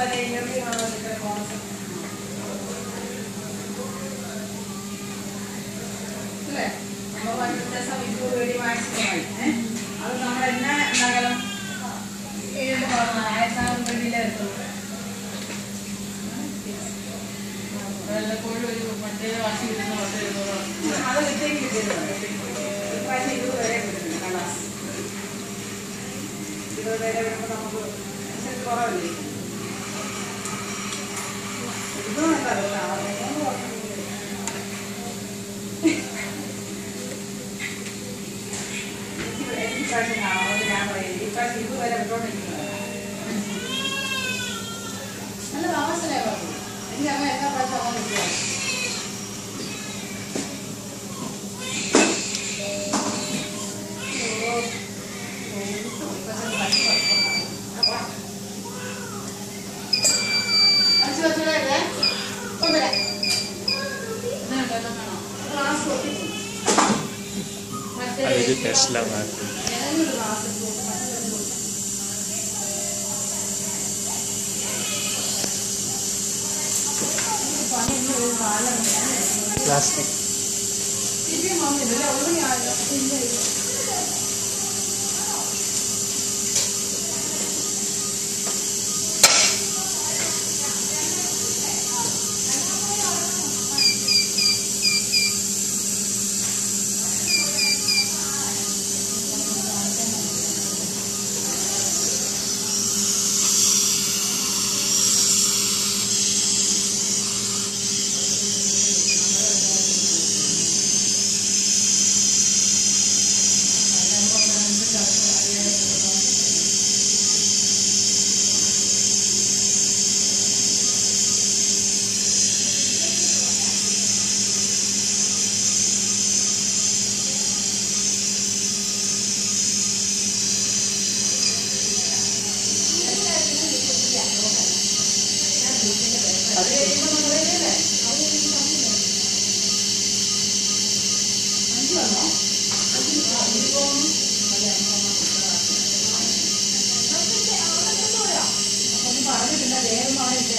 വരെ ഇന്റർവ്യൂ ആണോ നിങ്ങളുടെ കോൺസെപ്റ്റ് അല്ലേ നമ്മൾ പണ്ടത്തെ സമയത്ത് വേണ്ടി മാക്സിമമായി അത് നമ്മൾ എന്നാ നഗരം ഏഴ് പോകണം ആയിരത്താം വീട്ടിലെത്തും വല്ലപ്പോഴും ഒരു പണ്ട് വാശി കിട്ടുന്ന പത്ത് എഴുന്നൂറ് അത് കിട്ടിയെങ്കിൽ കിട്ടിയിരുന്നു ഇപ്രാവശ്യം ഇരുപത് വരെ കിട്ടുന്നു കടാസ് ഇരുപത് വരെ വരുമ്പോൾ നമുക്ക് കുറവല്ലേ? Claro. Ano yung test lang natin. Plastic. Plastic.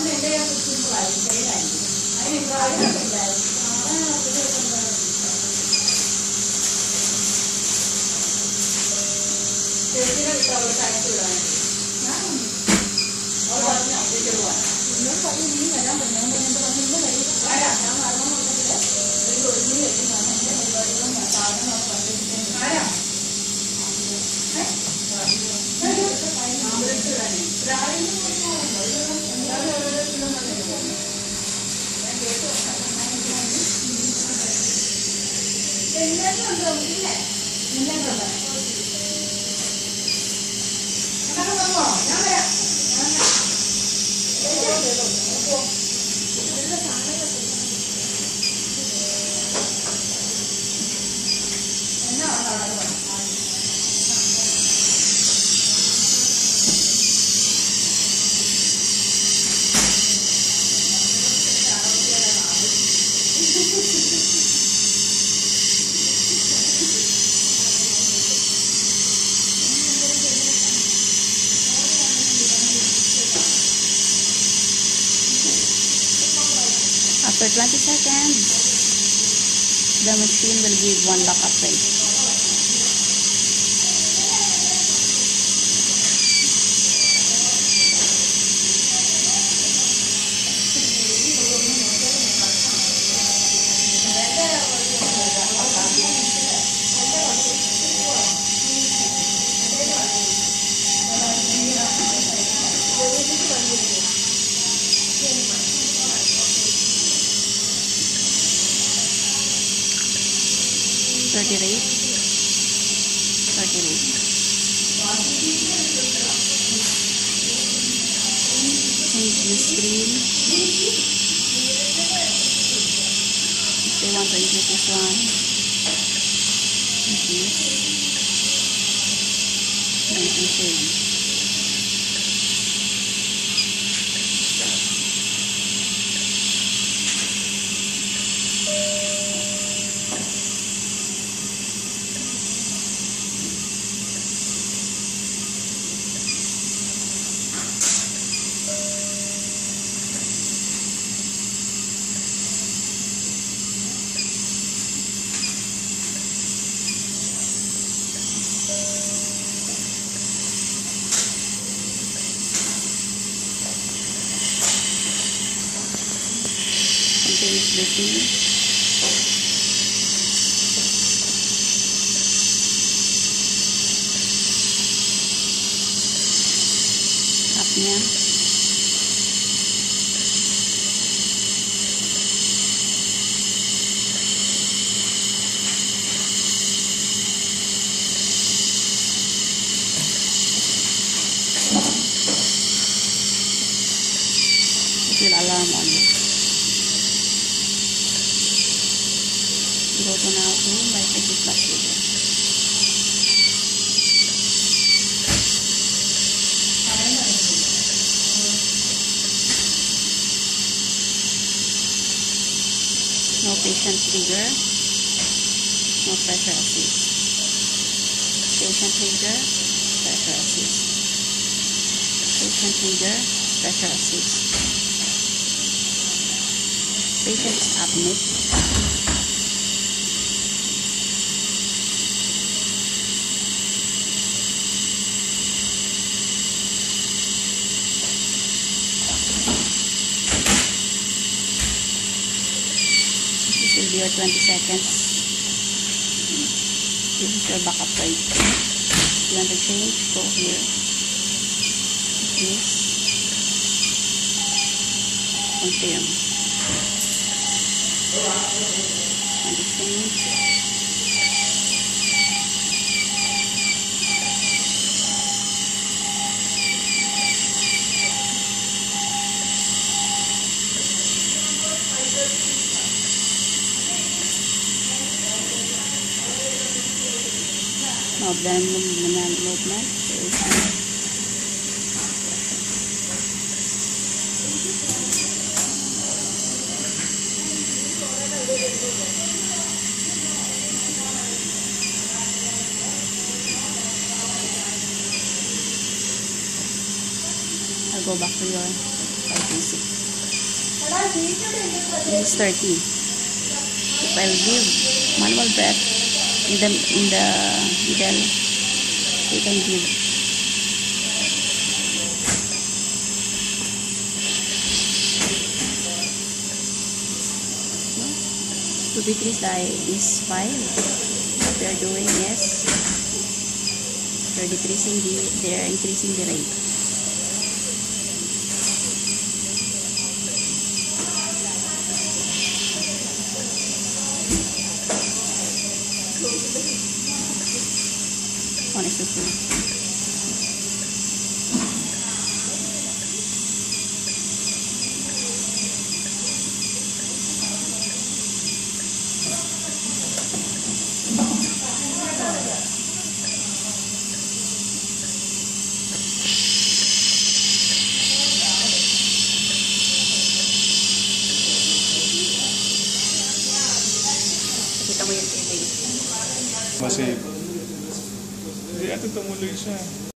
അതിനെന്താ ഞാൻ കുറിച്ച് പറയുന്നത് അതിനെന്താ 你来这 then you'll. After 20 seconds, the machine will give one lock up rate. Thirty rate. Turkey lake. Change the screen. They want to edit this one. This. Then you vecinos. Yeah. Go now to my Facebook plus video. No patient trigger. No pressure assist. Patient trigger. Pressure assist. Patient trigger. Pressure assist. Patient is your 20 seconds. This is your backup. If you want to change, go here. This. Confirm. Want to change. Now, then movement. movement. I'll go back to your 5 basic. This is 30. If I'll give manual breath in the in the middle, you can give. To decrease the is fine. What they're doing is they're decreasing the they're increasing the rate. con estos productos. masih Ato tumuloy siya.